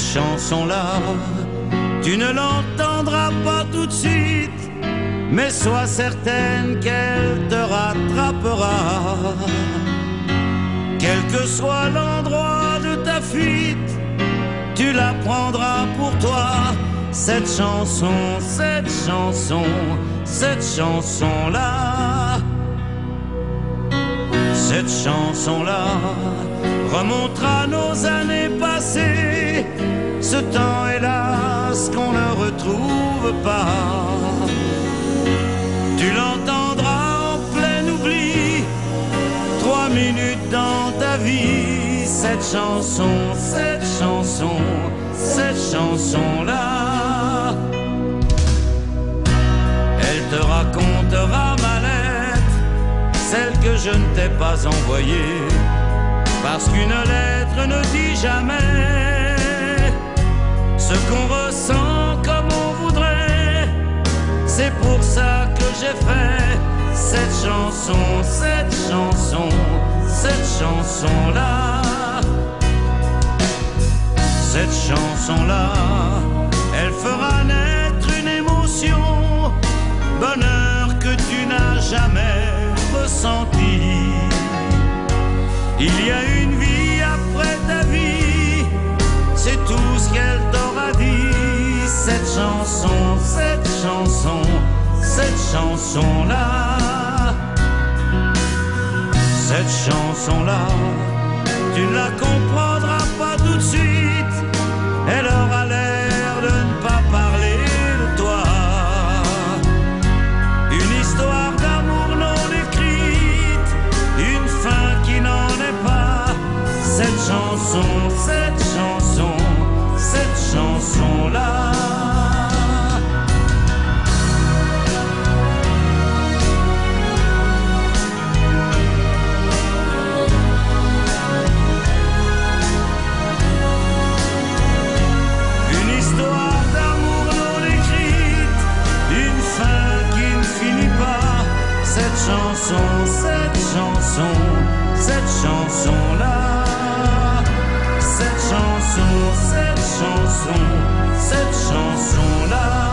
chanson-là, tu ne l'entendras pas tout de suite, mais sois certaine qu'elle te rattrapera. Quel que soit l'endroit de ta fuite, tu la prendras pour toi. Cette chanson, cette chanson, cette chanson-là. Cette chanson-là remontera nos années passées. Tu l'entendras en plein oubli, trois minutes dans ta vie. Cette chanson, cette chanson, cette chanson-là. Elle te racontera ma lettre, celle que je ne t'ai pas envoyée. Parce qu'une lettre ne dit jamais ça que j'ai fait cette chanson, cette chanson, cette chanson-là. Cette chanson-là, elle fera naître une émotion, bonheur que tu n'as jamais ressenti. Il y a une vie après ta vie, c'est tout ce qu'elle t'aura dit. Cette chanson, cette chanson, chanson-là. Cette chanson-là, tu la comprendras cette chanson, cette chanson-là. Cette chanson, cette chanson, cette chanson-là.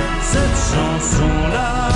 Cette chanson, cette chanson, cette chanson-là.